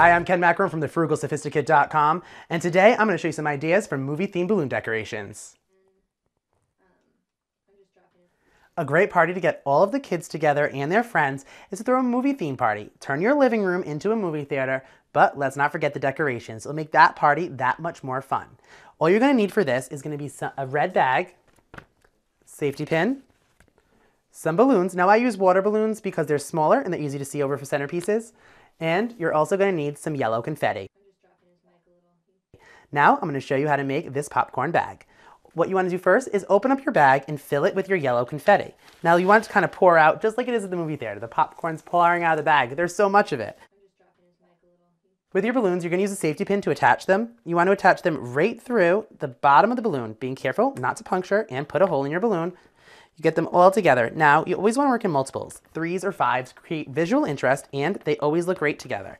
Hi, I'm Ken Macron from thefrugalsophisticate.com, and today I'm going to show you some ideas for movie-themed balloon decorations. A great party to get all of the kids together and their friends is to throw a movie theme party. Turn your living room into a movie theater, but let's not forget the decorations. It'll make that party that much more fun. All you're going to need for this is going to be a red bag, safety pin, some balloons. Now I use water balloons because they're smaller and they're easy to see over for centerpieces. And you're also going to need some yellow confetti. Now I'm going to show you how to make this popcorn bag. What you want to do first is open up your bag and fill it with your yellow confetti. Now you want it to kind of pour out just like it is at the movie theater. The popcorn's pouring out of the bag. There's so much of it. With your balloons, you're going to use a safety pin to attach them. You want to attach them right through the bottom of the balloon, being careful not to puncture and put a hole in your balloon. You get them all together. Now, you always want to work in multiples. Threes or fives create visual interest and they always look great together.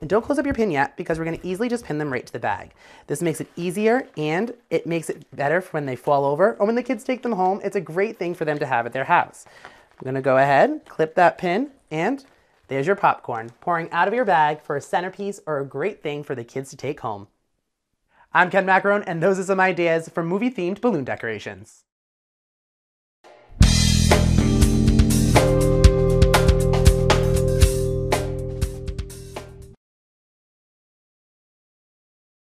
And don't close up your pin yet because we're going to easily just pin them right to the bag. This makes it easier and it makes it better for when they fall over or when the kids take them home. It's a great thing for them to have at their house. I'm going to go ahead, clip that pin, and there's your popcorn pouring out of your bag for a centerpiece or a great thing for the kids to take home. I'm Ken Macaron, and those are some ideas for movie-themed balloon decorations.